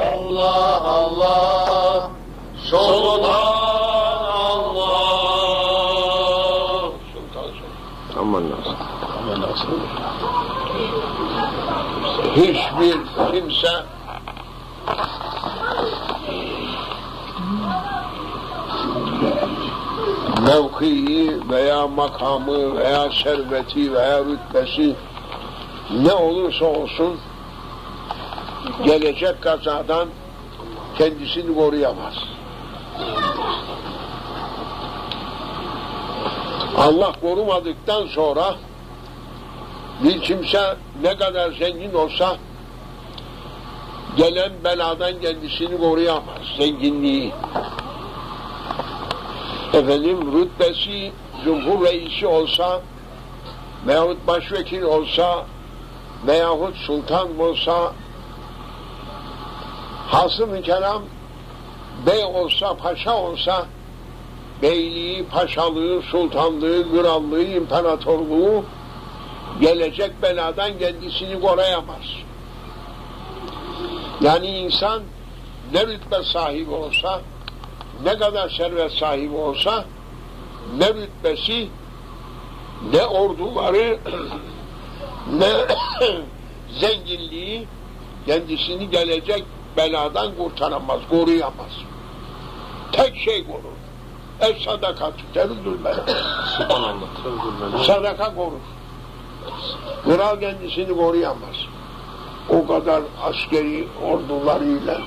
Allah Allah Sultan Allah Sultan Aman nasıl? Aman nasıl? Hiçbir kimse mevkii veya makamı veya serveti veya rütbesi ne olursa olsun gelecek kazadan kendisini koruyamaz. Allah korumadıktan sonra bir kimse ne kadar zengin olsa gelen beladan kendisini koruyamaz. Zenginliği. Efendim rütbesi cumhur reisi olsa veyahut başvekil olsa veyahut sultan olsa hasım kelam bey olsa paşa olsa beyliği, paşalığı, sultanlığı, krallığı, imparatorluğu gelecek beladan kendisini koruyamaz. Yani insan ne rütbe sahibi olsa, ne kadar servet sahibi olsa, ne rütbesi, ne orduları, ne zenginliği kendisini gelecek beladan kurtaramaz, koruyamaz. Tek şey korur. Es sadaka bela. Subhanallah. Sadaka korur. Kral kendisini koruyamaz. O kadar askeri ordularıyla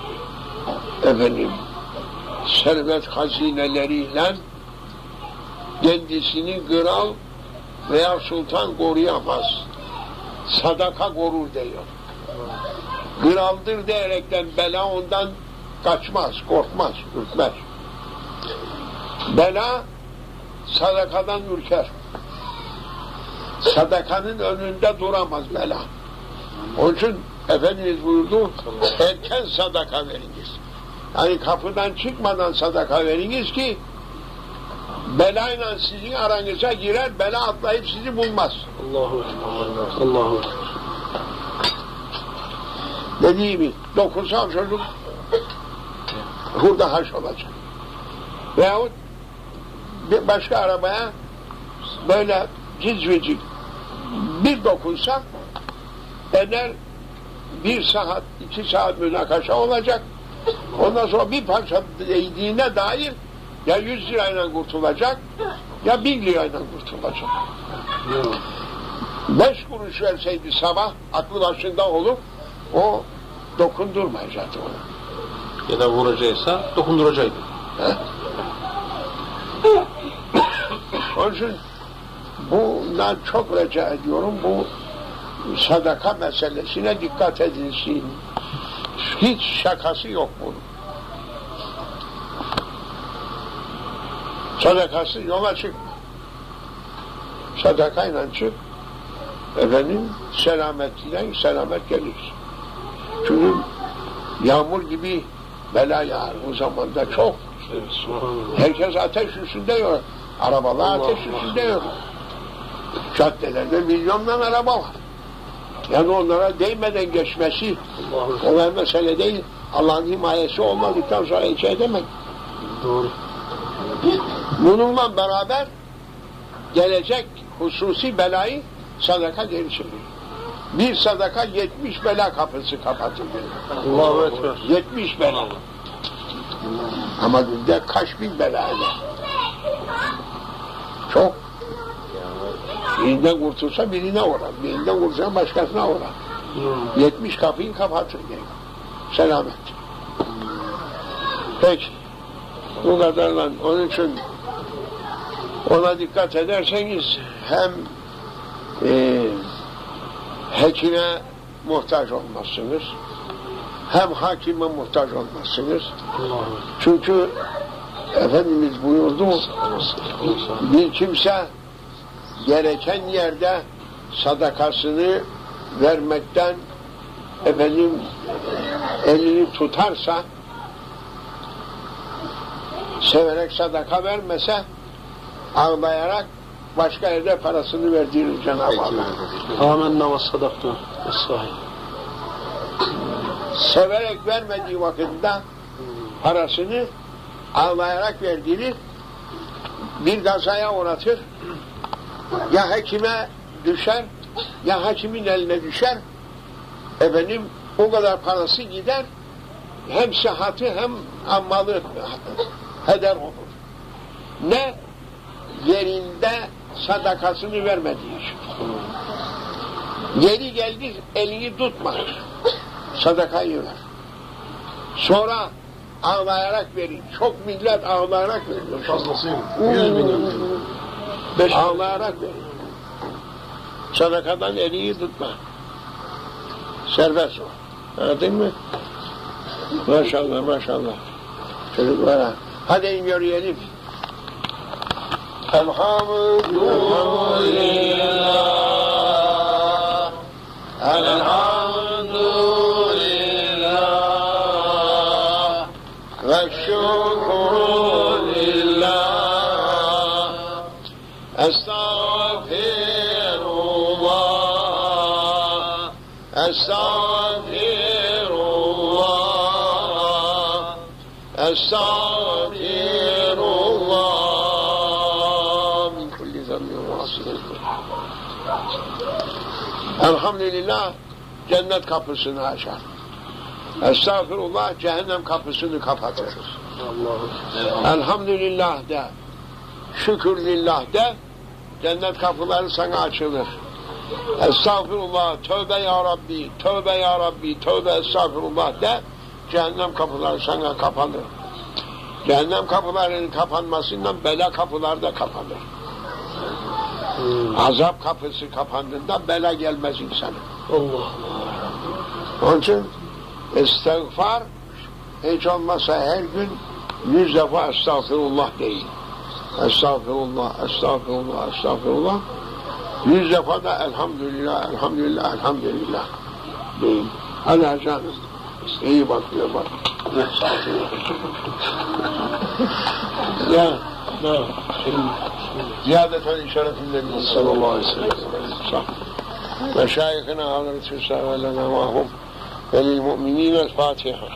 efendim servet hazineleriyle kendisini kral veya sultan koruyamaz. Sadaka korur diyor. Kraldır diyerekten bela ondan kaçmaz, korkmaz, ürkmez. Bela sadakadan ürker. Sadakanın önünde duramaz bela. Onun için Efendimiz buyurdu, erken sadaka veriniz. Yani kapıdan çıkmadan sadaka veriniz ki belayla sizin aranıza girer, bela atlayıp sizi bulmaz. Allahu Ekber. Allahu Ekber. Dediğimi dokunsam çocuk hurda haş olacak. Veyahut bir başka arabaya böyle cizvicik bir dokunsa eder bir saat, iki saat münakaşa olacak. Ondan sonra bir parça değdiğine dair ya yüz lirayla kurtulacak ya bin lirayla kurtulacak. Beş kuruş verseydi sabah aklı başında olur o dokundurmayacaktı ona. Ya da vuracaksa dokunduracaktı. Onun için buna çok rica ediyorum bu sadaka meselesine dikkat edilsin. Hiç şakası yok bunun. Sadakası yola çıkma. Sadakayla çık. Efendim selametliyle selamet gelir. Çünkü yağmur gibi bela yağar bu zamanda çok. Herkes ateş üstünde yok. Arabalar ateş üstünde yok. Caddelerde milyondan araba var. Yani onlara değmeden geçmesi Allahu olay mesele değil. Allah'ın himayesi olmadıktan sonra hiç edemem. Doğru. Bununla beraber gelecek hususi belayı sadaka geri çeviriyor. Bir sadaka 70 bela kapısı kapatır. Allahu Ekber. 70 bela. Ama günde kaç bin bela eder. Çok. Birinden kurtulsa birine uğrar. Birinden kurtulsa başkasına uğrar. Hmm. 70 kapıyı kapatır gene. Selamet. Peki. Bu kadarla onun için ona dikkat ederseniz hem e, hekime muhtaç olmazsınız hem hakime muhtaç olmazsınız. Çünkü Efendimiz buyurdu bir kimse gereken yerde sadakasını vermekten efendim elini tutarsa severek sadaka vermese ağlayarak başka yerde parasını verdirir Cenab-ı Allah. Amenna ve sadakna. Severek vermediği vakitte parasını ağlayarak verdiğini bir gazaya uğratır. Ya hekime düşer, ya hakimin eline düşer. Efendim o kadar parası gider. Hem sıhhati hem ammalı heder olur. Ne yerinde sadakasını vermediği için. Yeri geldi elini tutma. Sadakayı ver. Sonra ağlayarak verin. Çok millet ağlayarak veriyor. Fazlasıyım. 100 milyon. Beş Ağlayarak verin. Sadakadan elini tutma. Serbest ol. Anladın mı? Maşallah maşallah. Çocuklara. Hadi yürüyelim. Elhamdülillah. Elhamdülillah. Ve şükrülillah. Estağfirullah. Estağfirullah. Estağfirullah. Elhamdülillah cennet kapısını açar. Estağfirullah cehennem kapısını kapatır. Elhamdülillah de, şükürlillah de, cennet kapıları sana açılır. Estağfirullah, tövbe ya Rabbi, tövbe ya Rabbi, tövbe estağfirullah de, cehennem kapıları sana kapanır. Cehennem kapılarının kapanmasından bela kapıları da kapanır. Hmm. Azap kapısı kapandığında bela gelmez insana. Allah. Onun için istiğfar hiç olmazsa her gün yüz defa estağfirullah deyin. Estağfirullah, estağfirullah, estağfirullah. Yüz defa da elhamdülillah, elhamdülillah, elhamdülillah deyin. Hadi Hacan, iyi bakıyor bak. ya, زيادة عن إشارة النبي صلى الله عليه وسلم. صح. مشايخنا حضرة السلام لنا وهم وللمؤمنين الفاتحة.